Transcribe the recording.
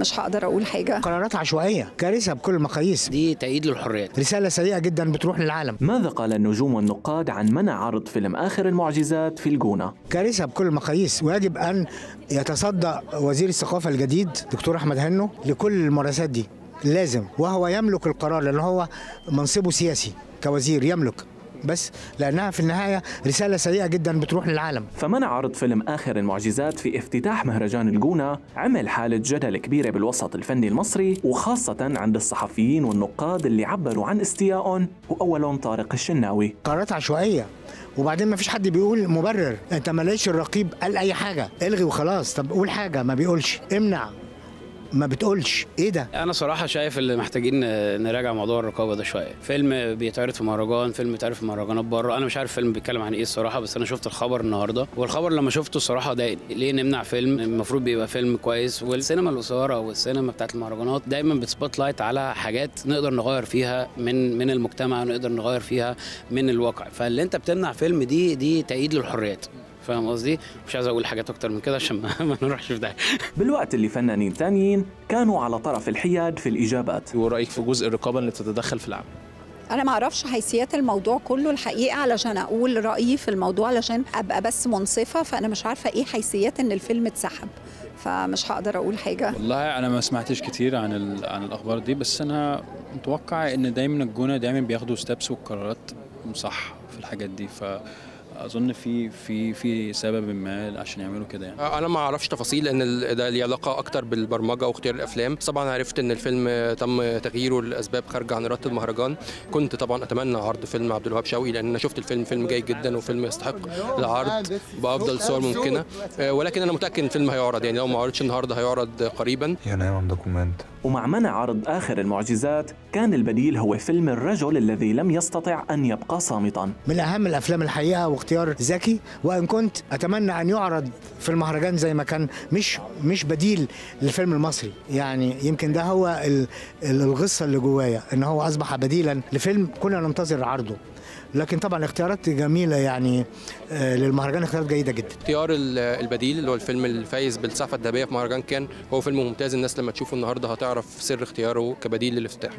مش هقدر أقول حاجة. قرارات عشوائية كارثة بكل المقاييس. دي تأييد للحريات. رسالة سيئه جدا بتروح للعالم. ماذا قال النجوم والنقاد عن منع عرض فيلم آخر المعجزات في الجونة؟ كارثة بكل المقاييس. ويجب أن يتصدى وزير الثقافة الجديد دكتور أحمد هنو لكل الممارسات دي. لازم وهو يملك القرار لأن هو منصبه سياسي كوزير يملك. بس لأنها في النهاية رسالة سيئه جدا بتروح للعالم. فمنع عرض فيلم آخر المعجزات في افتتاح مهرجان الجونة عمل حالة جدل كبيرة بالوسط الفني المصري وخاصة عند الصحفيين والنقاد اللي عبروا عن استيائهم وأولهم طارق الشناوي. قرارات عشوائية. وبعدين ما فيش حد بيقول مبرر. أنت ما الرقيب قال أي حاجة. إلغي وخلاص. طب قول حاجة ما بيقولش. امنع. ما بتقولش. إيه ده؟ أنا صراحة شايف اللي محتاجين نراجع موضوع الرقابة ده شوية. فيلم بيتعرض في مهرجان فيلم بيتعرض في مهرجانات بره. أنا مش عارف فيلم بيتكلم عن إيه الصراحة بس أنا شفت الخبر النهارده. والخبر لما شفته الصراحة ضايقني. ليه نمنع فيلم؟ المفروض بيبقى فيلم كويس. والسينما القصيرة والسينما بتاعت المهرجانات دايما بت spotlight على حاجات نقدر نغير فيها من من المجتمع ونقدر نغير فيها من الواقع. فاللي انت بتمنع فيلم دي دي تأييد للحريات. فاهم قصدي؟ مش عايز أقول حاجات أكتر من كده عشان ما, ما نروحش في ده. بالوقت اللي فنانين تانيين كانوا على طرف الحياد في الإجابات. ورأيك في جزء الرقابة اللي تتدخل في العمل؟ أنا ما أعرفش حيثيات الموضوع كله الحقيقة علشان أقول رأيي في الموضوع علشان أبقى بس منصفة فأنا مش عارفة إيه حيثيات إن الفيلم اتسحب فمش هقدر أقول حاجة. والله أنا ما سمعتش كتير عن عن الأخبار دي بس أنا متوقع إن دايما الجونة دايما بياخدوا ستابس وقرارات صح في الحاجات دي فاظن في في في سبب ما عشان يعملوا كده يعني. أنا ما أعرفش تفاصيل لأن ال- ده ليه علاقة أكتر بالبرمجة واختيار الأفلام. طبعا عرفت إن الفيلم تم تغييره لأسباب خارجة عن إرادة المهرجان. كنت طبعا أتمنى عرض فيلم عبد الوهاب شوقي لأن أنا شفت الفيلم فيلم جيد جدا وفيلم يستحق العرض بأفضل صور ممكنة. آه، ولكن أنا متأكد إن الفيلم هيعرض. يعني لو ما عرضش النهارده هيعرض قريبا. dokument. ومع منع عرض آخر المعجزات كان البديل هو فيلم الرجل الذي لم يستطع أن يبقى صامتا. من أهم الأفلام الحقيقة واختيار ذكي وإن كنت أتمنى أن يعرض في المهرجان زي ما كان مش مش بديل للفيلم المصري. يعني يمكن ده هو ال- ال- الغصة اللي جوايا إن هو أصبح بديلا لفيلم كنا ننتظر عرضه. لكن طبعا اختيارات جميلة يعني آه، للمهرجان اختيارات جيدة جدا. اختيار ال- البديل اللي هو الفيلم الفايز بالسعفه الذهبية في مهرجان كان هو فيلم ممتاز الناس لما تشوفه النهارده هتعرف سر اختياره كبديل للافتتاح.